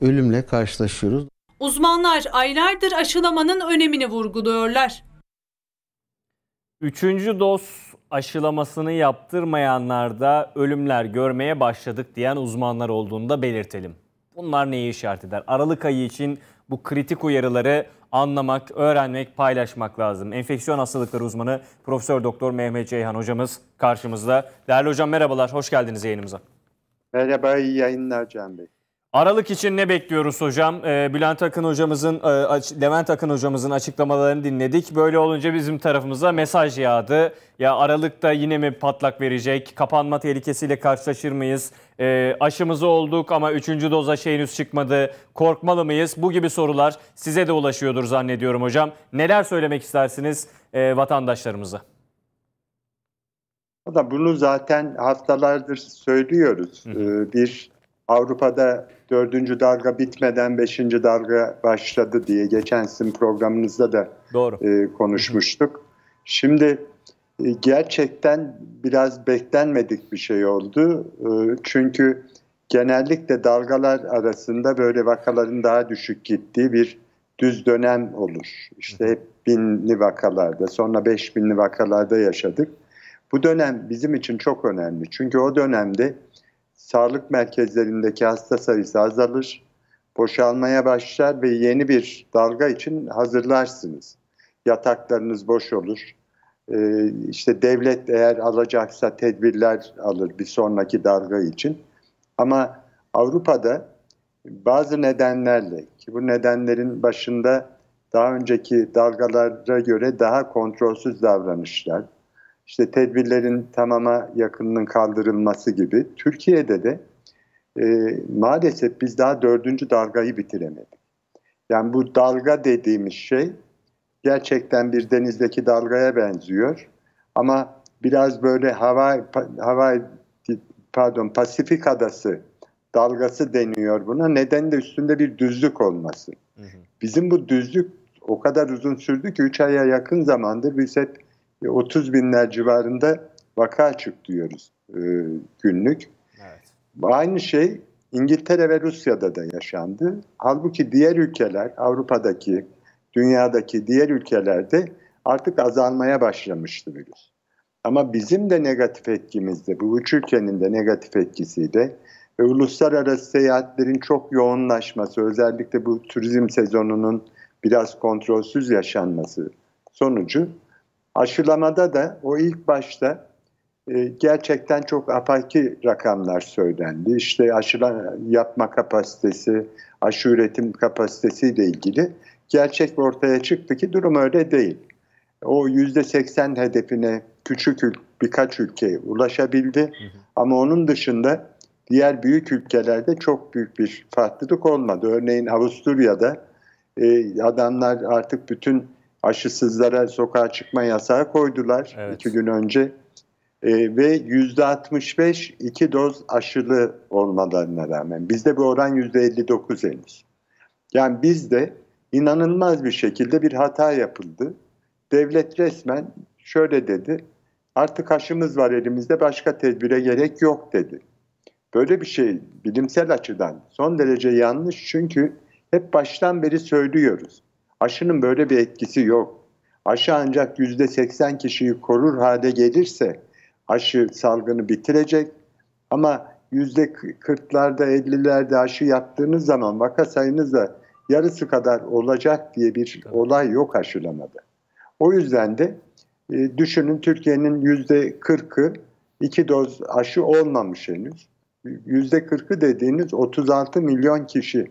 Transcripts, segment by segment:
ölümle karşılaşıyoruz. Uzmanlar aylardır aşılamanın önemini vurguluyorlar. Üçüncü doz aşılamasını yaptırmayanlarda ölümler görmeye başladık diyen uzmanlar olduğunu da belirtelim. Bunlar neyi işaret eder? Aralık ayı için bu kritik uyarıları anlamak, öğrenmek, paylaşmak lazım. Enfeksiyon hastalıkları uzmanı Profesör Doktor Mehmet Ceyhan hocamız karşımızda. Değerli hocam merhabalar, hoş geldiniz yayınımıza. Merhaba, iyi yayınlar Can Bey. Aralık için ne bekliyoruz hocam? Ee, Bülent Akın hocamızın, e, Levent Akın hocamızın açıklamalarını dinledik. Böyle olunca bizim tarafımıza mesaj yağdı. Ya Aralık'ta yine mi patlak verecek? Kapanma tehlikesiyle karşılaşır mıyız? E, aşımızı olduk ama üçüncü doza henüz çıkmadı. Korkmalı mıyız? Bu gibi sorular size de ulaşıyordur zannediyorum hocam. Neler söylemek istersiniz e, vatandaşlarımıza? Bunu zaten haftalardır söylüyoruz. Hı hı. Ee, bir Avrupa'da dördüncü dalga bitmeden beşinci dalga başladı diye geçen sizin programınızda da Doğru. E, konuşmuştuk. Şimdi e, gerçekten biraz beklenmedik bir şey oldu. E, çünkü genellikle dalgalar arasında böyle vakaların daha düşük gittiği bir düz dönem olur. İşte hep binli vakalarda sonra beş binli vakalarda yaşadık. Bu dönem bizim için çok önemli. Çünkü o dönemde sağlık merkezlerindeki hasta sayısı azalır, boşalmaya başlar ve yeni bir dalga için hazırlarsınız. Yataklarınız boş olur. Ee, işte devlet eğer alacaksa tedbirler alır bir sonraki dalga için. Ama Avrupa'da bazı nedenlerle ki bu nedenlerin başında daha önceki dalgalara göre daha kontrolsüz davranışlar, işte tedbirlerin tamama yakınının kaldırılması gibi. Türkiye'de de e, maalesef biz daha dördüncü dalgayı bitiremedik. Yani bu dalga dediğimiz şey gerçekten bir denizdeki dalgaya benziyor. Ama biraz böyle hava hava pardon Pasifik adası dalgası deniyor buna. Neden de üstünde bir düzlük olması. Hı hı. Bizim bu düzlük o kadar uzun sürdü ki 3 aya yakın zamandır biz hep 30 binler civarında vaka çık diyoruz e, günlük. Evet. Aynı şey İngiltere ve Rusya'da da yaşandı. Halbuki diğer ülkeler, Avrupa'daki, dünyadaki diğer ülkelerde artık azalmaya başlamıştı virüs. Ama bizim de negatif etkimizde, bu üç ülkenin de negatif etkisiyle ve uluslararası seyahatlerin çok yoğunlaşması, özellikle bu turizm sezonunun biraz kontrolsüz yaşanması sonucu Aşılamada da o ilk başta e, gerçekten çok apaki rakamlar söylendi. İşte aşıla yapma kapasitesi, aşı üretim kapasitesiyle ilgili gerçek ortaya çıktı ki durum öyle değil. O %80 hedefine küçük birkaç ülke ulaşabildi. Hı hı. Ama onun dışında diğer büyük ülkelerde çok büyük bir farklılık olmadı. Örneğin Avusturya'da e, adamlar artık bütün aşısızlara sokağa çıkma yasağı koydular evet. iki gün önce. E, ve yüzde 65 iki doz aşılı olmalarına rağmen. Bizde bu oran yüzde 59 henüz. Yani bizde inanılmaz bir şekilde bir hata yapıldı. Devlet resmen şöyle dedi, artık aşımız var elimizde başka tedbire gerek yok dedi. Böyle bir şey bilimsel açıdan son derece yanlış çünkü hep baştan beri söylüyoruz. Aşının böyle bir etkisi yok. Aşı ancak %80 kişiyi korur hale gelirse aşı salgını bitirecek. Ama %40'larda 50'lerde aşı yaptığınız zaman vaka sayınız da yarısı kadar olacak diye bir olay yok aşılamada. O yüzden de e, düşünün Türkiye'nin %40'ı iki doz aşı olmamış henüz. %40'ı dediğiniz 36 milyon kişi.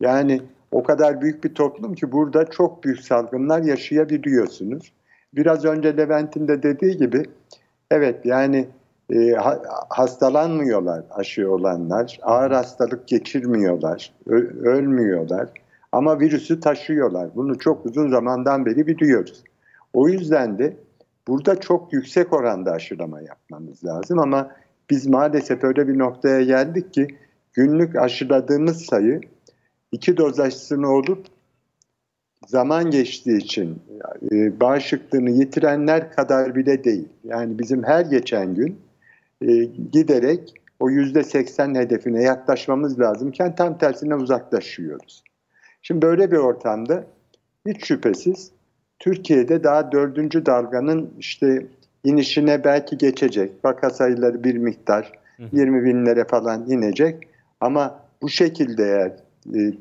Yani o kadar büyük bir toplum ki burada çok büyük salgınlar yaşayabiliyorsunuz. Biraz önce Levent'in de dediği gibi evet yani e, hastalanmıyorlar aşı olanlar, ağır hastalık geçirmiyorlar, ölmüyorlar ama virüsü taşıyorlar. Bunu çok uzun zamandan beri biliyoruz. O yüzden de burada çok yüksek oranda aşılama yapmamız lazım ama biz maalesef öyle bir noktaya geldik ki günlük aşıladığımız sayı iki doz aşısını olup zaman geçtiği için e, bağışıklığını yitirenler kadar bile değil. Yani bizim her geçen gün e, giderek o %80 hedefine yaklaşmamız lazımken tam tersine uzaklaşıyoruz. Şimdi böyle bir ortamda hiç şüphesiz Türkiye'de daha dördüncü dalganın işte inişine belki geçecek. Vaka sayıları bir miktar 20 binlere falan inecek. Ama bu şekilde eğer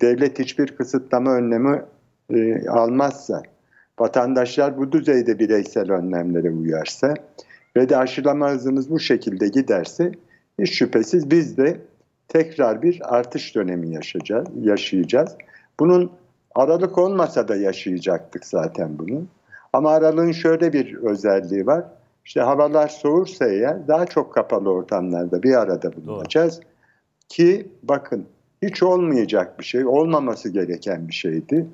devlet hiçbir kısıtlama önlemi e, almazsa, vatandaşlar bu düzeyde bireysel önlemlere uyarsa ve de aşılama hızımız bu şekilde giderse hiç şüphesiz biz de tekrar bir artış dönemi yaşayacağız. yaşayacağız. Bunun aralık olmasa da yaşayacaktık zaten bunu. Ama aralığın şöyle bir özelliği var. İşte havalar soğursa eğer daha çok kapalı ortamlarda bir arada bulunacağız. Doğru. Ki bakın hiç olmayacak bir şey, olmaması gereken bir şeydi.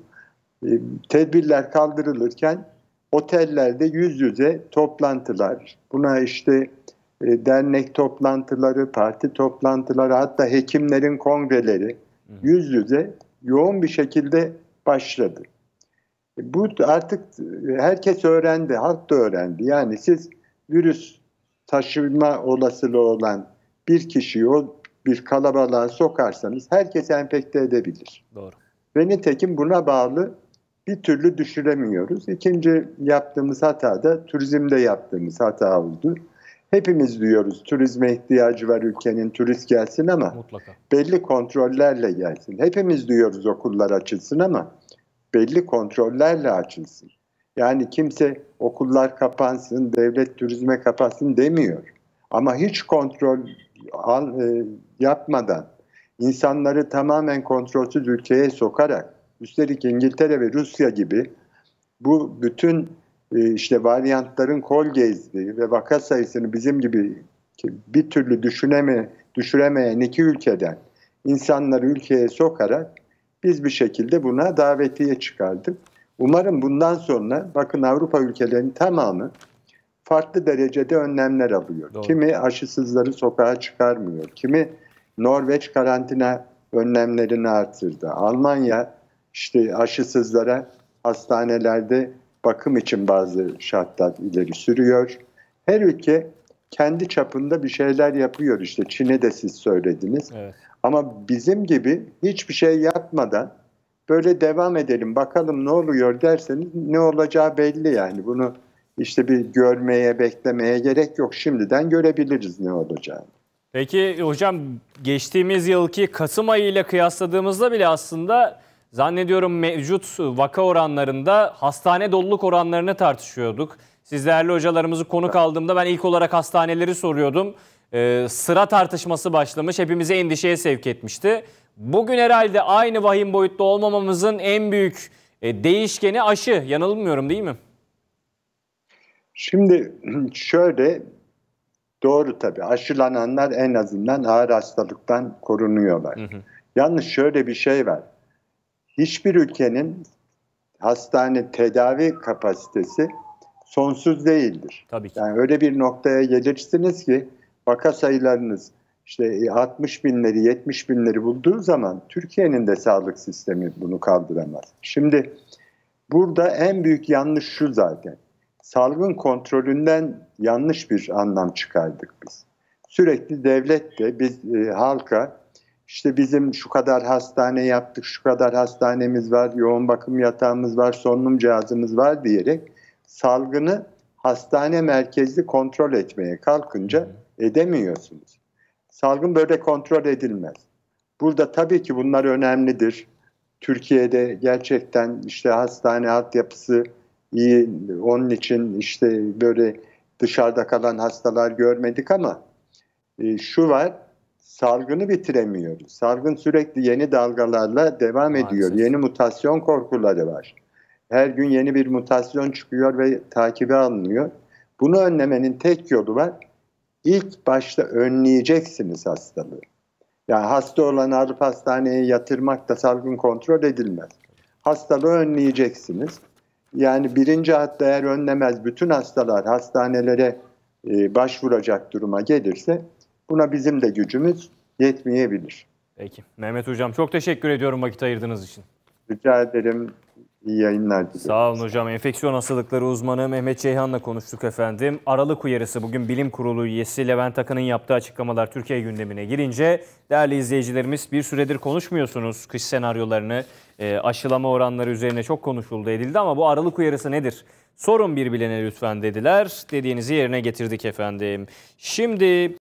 E, tedbirler kaldırılırken otellerde yüz yüze toplantılar, buna işte e, dernek toplantıları, parti toplantıları, hatta hekimlerin kongreleri yüz yüze yoğun bir şekilde başladı. E, bu artık herkes öğrendi, halk da öğrendi. Yani siz virüs taşıma olasılığı olan bir kişiyi o bir kalabalığa sokarsanız herkes enfekte edebilir. Doğru. Ve nitekim buna bağlı bir türlü düşüremiyoruz. İkinci yaptığımız hata da turizmde yaptığımız hata oldu. Hepimiz diyoruz turizme ihtiyacı var ülkenin, turist gelsin ama Mutlaka. belli kontrollerle gelsin. Hepimiz diyoruz okullar açılsın ama belli kontrollerle açılsın. Yani kimse okullar kapansın, devlet turizme kapansın demiyor. Ama hiç kontrol al, e, yapmadan, insanları tamamen kontrolsüz ülkeye sokarak, üstelik İngiltere ve Rusya gibi bu bütün e, işte varyantların kol gezdiği ve vaka sayısını bizim gibi bir türlü düşüneme, düşüremeyen iki ülkeden insanları ülkeye sokarak biz bir şekilde buna davetiye çıkardık. Umarım bundan sonra bakın Avrupa ülkelerinin tamamı farklı derecede önlemler alıyor. Doğru. Kimi aşısızları sokağa çıkarmıyor. Kimi Norveç karantina önlemlerini artırdı. Almanya işte aşısızlara hastanelerde bakım için bazı şartlar ileri sürüyor. Her ülke kendi çapında bir şeyler yapıyor. İşte Çin'e de siz söylediniz. Evet. Ama bizim gibi hiçbir şey yapmadan böyle devam edelim bakalım ne oluyor derseniz ne olacağı belli yani. Bunu işte bir görmeye, beklemeye gerek yok. Şimdiden görebiliriz ne olacağını. Peki hocam geçtiğimiz yılki Kasım ayı ile kıyasladığımızda bile aslında zannediyorum mevcut vaka oranlarında hastane doluluk oranlarını tartışıyorduk. Siz değerli hocalarımızı konuk aldığımda ben ilk olarak hastaneleri soruyordum. Ee, sıra tartışması başlamış, hepimizi endişeye sevk etmişti. Bugün herhalde aynı vahim boyutta olmamamızın en büyük e, değişkeni aşı. Yanılmıyorum değil mi? Şimdi şöyle doğru tabii aşılananlar en azından ağır hastalıktan korunuyorlar. Hı hı. Yalnız şöyle bir şey var. Hiçbir ülkenin hastane tedavi kapasitesi sonsuz değildir. Tabii ki. Yani öyle bir noktaya gelirsiniz ki vaka sayılarınız işte 60 binleri 70 binleri bulduğu zaman Türkiye'nin de sağlık sistemi bunu kaldıramaz. Şimdi burada en büyük yanlış şu zaten salgın kontrolünden yanlış bir anlam çıkardık biz. Sürekli devlet de biz e, halka işte bizim şu kadar hastane yaptık, şu kadar hastanemiz var, yoğun bakım yatağımız var, solunum cihazımız var diyerek salgını hastane merkezli kontrol etmeye kalkınca edemiyorsunuz. Salgın böyle kontrol edilmez. Burada tabii ki bunlar önemlidir. Türkiye'de gerçekten işte hastane altyapısı iyi. Onun için işte böyle dışarıda kalan hastalar görmedik ama e, şu var salgını bitiremiyoruz. Salgın sürekli yeni dalgalarla devam Maalesef. ediyor. Yeni mutasyon korkuları var. Her gün yeni bir mutasyon çıkıyor ve takibe alınıyor. Bunu önlemenin tek yolu var. İlk başta önleyeceksiniz hastalığı. Yani hasta olan alıp hastaneye yatırmak da salgın kontrol edilmez. Hastalığı önleyeceksiniz. Yani birinci hatta eğer önlemez bütün hastalar hastanelere e, başvuracak duruma gelirse buna bizim de gücümüz yetmeyebilir. Peki. Mehmet Hocam çok teşekkür ediyorum vakit ayırdığınız için. Rica ederim. İyi yayınlar diliyorum. Sağ olun hocam. Enfeksiyon hastalıkları uzmanı Mehmet Ceyhan'la konuştuk efendim. Aralık uyarısı bugün bilim kurulu üyesi Levent Akın'ın yaptığı açıklamalar Türkiye gündemine girince değerli izleyicilerimiz bir süredir konuşmuyorsunuz kış senaryolarını. E, aşılama oranları üzerine çok konuşuldu edildi ama bu aralık uyarısı nedir? Sorun bir bilene lütfen dediler. Dediğinizi yerine getirdik efendim. Şimdi